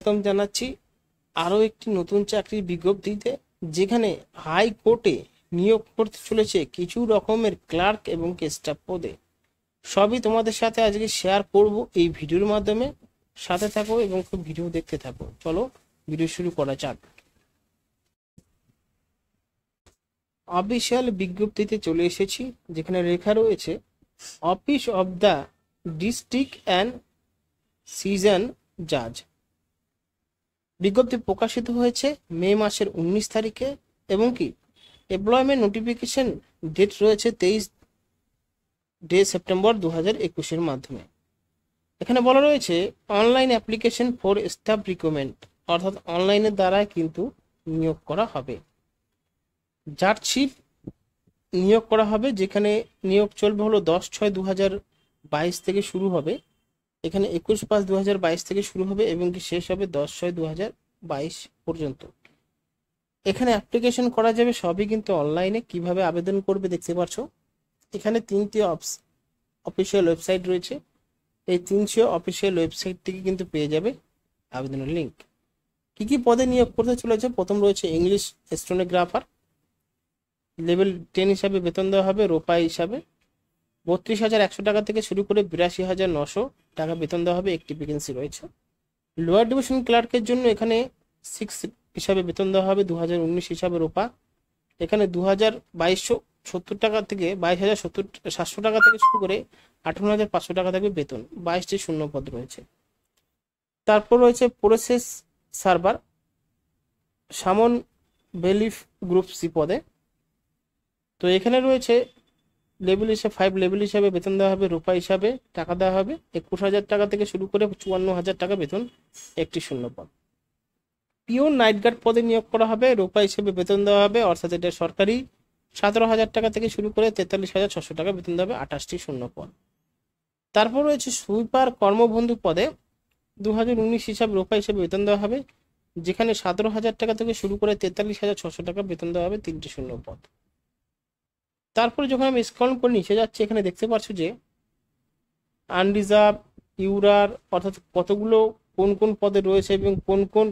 স্বাগতম জানাচ্ছি আরও একটি নতুন চাকরির বিজ্ঞপ্তিতে, যেখানে হাইকোর্টে নিয়োগ করতে চলেছে কিছু রকমের ক্লার্ক এবং স্টাফ পদে। সবই তোমাদের সাথে আজকে শেয়ার করব এই ভিডিওর মাধ্যমে। সাথে থাকো এবং খুব ভিডিও দেখতে থাকো। চলো, ভিডিও শুরু করা যাক। অফিসিয়াল বিজ্ঞপ্তিতে চলে এসেছি, যেখানে লেখা রয়েছে office of the district and session জাজ বিজ্ঞপ্তি প্রকাশিত হয়েছে মে মাসের উনিশ তারিখে এবং কি এমপ্লয়মেন্ট নোটিফিকেশন ডেট রয়েছে তেইশ ডে সেপ্টেম্বর দু হাজার একুশের মাধ্যমে। এখানে বলা রয়েছে online application for staff recruitment অর্থাৎ অনলাইনের দ্বারা কিন্তু নিয়োগ করা হবে। জার্টশিপ নিয়োগ করা হবে, যেখানে নিয়োগ চলবে হলো দশ ছয় দু হাজার বাইশ থেকে শুরু হবে। এখানে একুশ পাঁচ দু থেকে শুরু হবে এবং কি শেষ হবে দশ ছয় দু পর্যন্ত। এখানে অ্যাপ্লিকেশন করা যাবে, সবই কিন্তু অনলাইনে কীভাবে আবেদন করবে দেখতে পাচ্ছ এখানে তিনটি অফিসিয়াল ওয়েবসাইট রয়েছে। এই তিনশো অফিসিয়াল ওয়েবসাইট থেকে কিন্তু পেয়ে যাবে আবেদনের লিঙ্ক কি কি পদে নিয়োগ করতে চলেছে? প্রথম রয়েছে ইংলিশ স্টোনোগ্রাফার লেভেল টেন হিসাবে বেতন দেওয়া হবে, রোপা হিসাবে। বত্রিশ হাজার একশো টাকা থেকে শুরু করে বিরাশি হাজার নশো টাকা বেতন দেওয়া হবে একটি ভ্যাকেন্সি রয়েছে। লোয়ার ডিভিশন ক্লার্কের জন্য এখানে সিক্স হিসাবে বেতন দেওয়া হবে দু হাজার উনিশ হিসাবে রোপা। এখানে দু হাজার বাইশশো সত্তর টাকা থেকে বাইশ হাজার সত্তর, সাতশো টাকা থেকে শুরু করে আঠারো হাজার পাঁচশো টাকা থাকবে বেতন। বাইশটি শূন্য পদ রয়েছে। তারপর রয়েছে process server summon bailiff group C পদে। তো এখানে রয়েছে লেভেল হিসেবে ফাইভ লেভেল হিসাবে বেতন দেওয়া হবে, রূপা হিসাবে টাকা দেওয়া হবে। একুশ হাজার টাকা থেকে শুরু করে চুয়ান্ন হাজার টাকা বেতন একটি শূন্য পদ। পিওর নাইট গার্ড পদে নিয়োগ করা হবে, রূপা হিসেবে বেতন দেওয়া হবে, অর্থাৎ এটা সরকারি। সতেরো হাজার টাকা থেকে শুরু করে তেতাল্লিশ হাজার ছশো টাকা বেতন দেওয়া হবে, আঠাশটি শূন্য পদ। তারপর রয়েছে সুইপার কর্মবন্ধু পদে। দু হাজার উনিশ হিসাবে রূপা হিসেবে বেতন দেওয়া হবে, যেখানে সতেরো হাজার টাকা থেকে শুরু করে তেতাল্লিশ হাজার ছশো টাকা বেতন দেওয়া হবে, তিনটি শূন্য পদ। তারপরে যখন আমি স্ক্রল করে নিচে যাচ্ছি, এখানে দেখতে পাচ্ছ যে আনরিজার্ভ ইউরার অর্থাৎ কতগুলো, কোন কোন পদে রয়েছে এবং কোন কোন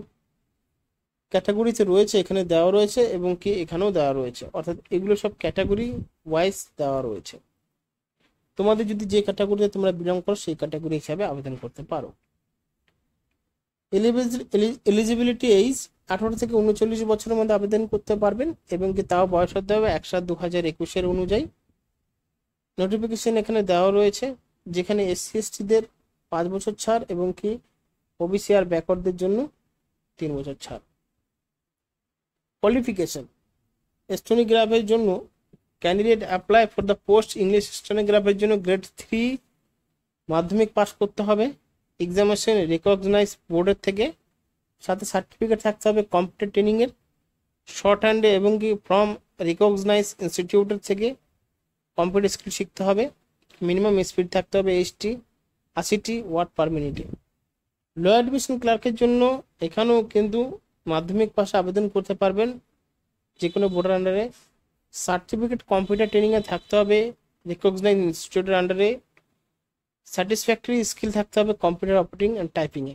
ক্যাটাগরিতে রয়েছে, এখানে দেওয়া রয়েছে এবং কি এখানেও দেওয়া রয়েছে। অর্থাৎ এগুলো সব ক্যাটাগরি ওয়াইজ দেওয়া রয়েছে। তোমাদের যদি যে ক্যাটাগরিতে তোমরা বিলং করো, সেই ক্যাটাগরি হিসাবে আবেদন করতে পারো। এলিজিবিলিটি এইজ আঠারো থেকে উনচল্লিশ বছরের মধ্যে আবেদন করতে পারবেন এবং কি তাও বয়স হতে হবে এক সাত দু হাজার একুশের অনুযায়ী। নোটিফিকেশন এখানে দেওয়া রয়েছে, যেখানে এসসি এসটিদের পাঁচ বছর ছাড় এবং কি ওবিসি আর ব্যাকওয়ার্ডদের জন্য তিন বছর ছাড়। কোয়ালিফিকেশন স্টোনোগ্রাফের জন্য candidate apply for the post English স্টোনোগ্রাফের জন্য গ্রেড থ্রি মাধ্যমিক পাস করতে হবে। এক্সামিনেশন রেকগনাইজ বোর্ডের থেকে সাথে সার্টিফিকেট থাকতে হবে কম্পিউটার ট্রেনিংয়ের শর্ট হ্যান্ডে এবং কি ফ্রম রিকগনাইজ ইনস্টিটিউটের থেকে কম্পিউটার স্কিল শিখতে হবে। মিনিমাম স্পিড থাকতে হবে এইচটি আশিটি ওয়ার্ড পার মিনিটে লোয়ার ডিভিশন ক্লার্কের জন্য এখানেও কিন্তু মাধ্যমিক পাশে আবেদন করতে পারবেন যে কোনো বোর্ডের আন্ডারে সার্টিফিকেট কম্পিউটার ট্রেনিংয়ে থাকতে হবে রিকগনাইজ ইনস্টিটিউটের আন্ডারে স্যাটিসফ্যাক্টরি স্কিল থাকতে হবে কম্পিউটার অপারেটিং অ্যান্ড টাইপিংয়ে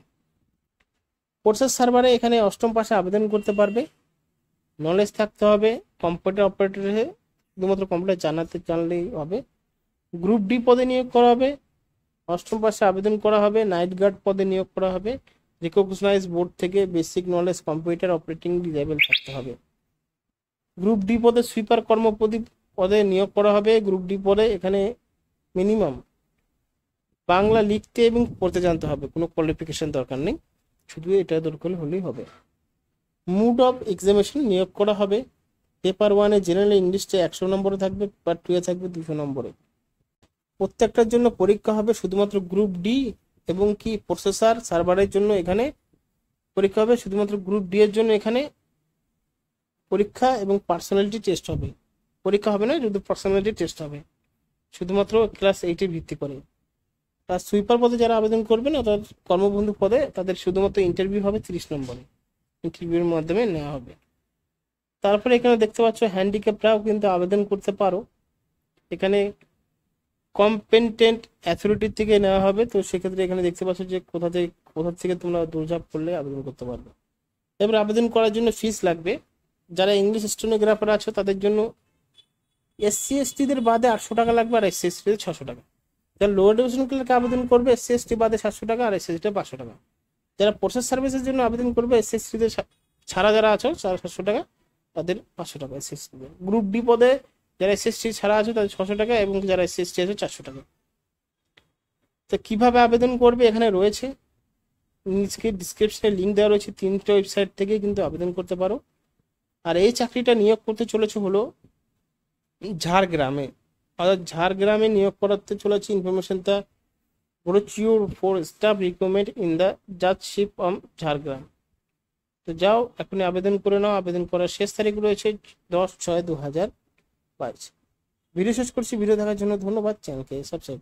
প্রসেস সার্ভারে এখানে অষ্টম পাশে আবেদন করতে পারবে। নলেজ থাকতে হবে কম্পিউটার অপারেটরে শুধুমাত্র কম্পিউটার জানাতে জানলেই হবে। গ্রুপ ডি পদে নিয়োগ করা হবে, অষ্টম পাশে আবেদন করা হবে নাইট গার্ড পদে নিয়োগ করা হবে। রিকগনাইজ বোর্ড থেকে basic knowledge computer operating level থাকতে হবে। গ্রুপ ডি পদে সুইপার কর্মপদী পদে নিয়োগ করা হবে। গ্রুপ ডি পদে এখানে মিনিমাম বাংলা লিখতে এবং পড়তে জানতে হবে, কোনো কোয়ালিফিকেশন দরকার নেই। শুধু এটা দরকার হলেই হবে। মুড অফ এক্সামিনেশন নিয়োগ করা হবে। পেপার ওয়ানে জেনারেল ইংলিশে একশো নম্বরে থাকবে পেপার টুয়ে থাকবে দুশো নম্বরে। প্রত্যেকটার জন্য পরীক্ষা হবে শুধুমাত্র গ্রুপ ডি এবং কি প্রসেসর সার্ভারের জন্য এখানে পরীক্ষা হবে, শুধুমাত্র গ্রুপ ডি এর জন্য এখানে পরীক্ষা এবং পার্সোনালিটি টেস্ট হবে। পরীক্ষা হবে না, শুধু পার্সোনালিটি টেস্ট হবে। শুধুমাত্র ক্লাস এইটে ভিত্তি করে। আর সুইপার পদে যারা আবেদন করবেন অর্থাৎ কর্মবন্ধু পদে, তাদের শুধুমাত্র ইন্টারভিউ হবে তিরিশ নম্বরে। ইন্টারভিউর মাধ্যমে নেওয়া হবে। তারপরে এখানে দেখতে পাচ্ছ হ্যান্ডিক্যাপরাও কিন্তু আবেদন করতে পারো। এখানে কম্পেন্টেন্ট অ্যাথরিটির থেকে নেওয়া হবে। তো সেক্ষেত্রে এখানে দেখতে পাচ্ছ যে কোথা থেকে কোথা থেকে তোমরা দৌড়ঝাঁপ করলে আবেদন করতে পারবে। এবার আবেদন করার জন্য ফিস লাগবে। যারা ইংলিশ স্টেনোগ্রাফার আছো, তাদের জন্য এসসি এসটিদের বাদে আটশো টাকা লাগবে আর এসসি এসটিদের ছশো টাকা। যারা লোয়ার ডিভিশন ক্লার্কে আবেদন করবে এসসি বাদে সাতশো টাকা আর এসসি এসটিতে পাঁচশো টাকা। যারা প্রসেস সার্ভিসের জন্য আবেদন করবে এসসি এসটিদের ছাড়া যারা আছো সাতশো টাকা, তাদের পাঁচশো টাকা এসসি এসটিদের গ্রুপ ডি পদে যারা এসসি এসটি ছাড়া আছে, তাদের ছশো টাকা এবং যারা এসসি এসটি আছে, চারশো টাকা। তো কীভাবে আবেদন করবে এখানে রয়েছে? নিচকে ডিসক্রিপশনে লিঙ্ক দেওয়া রয়েছে। তিনটে ওয়েবসাইট থেকে কিন্তু আবেদন করতে পারো। আর এই চাকরিটা নিয়োগ করতে চলেছে হলো ঝাড়গ্রামে। অর্থাৎ ঝাড়গ্রামে নিয়োগ করাতে চলেছে ইনফরমেশনটা প্রচুর for staff recommend in the judgeship of Jhargram তো যাও, এখনই আবেদন করে নাও। আবেদন করার শেষ তারিখ রয়েছে দশ ছয় দু হাজার বাইশ। ভিডিও শেষ করছি। ভিডিও দেখার জন্য ধন্যবাদ। চ্যানেলকে সাবস্ক্রাইব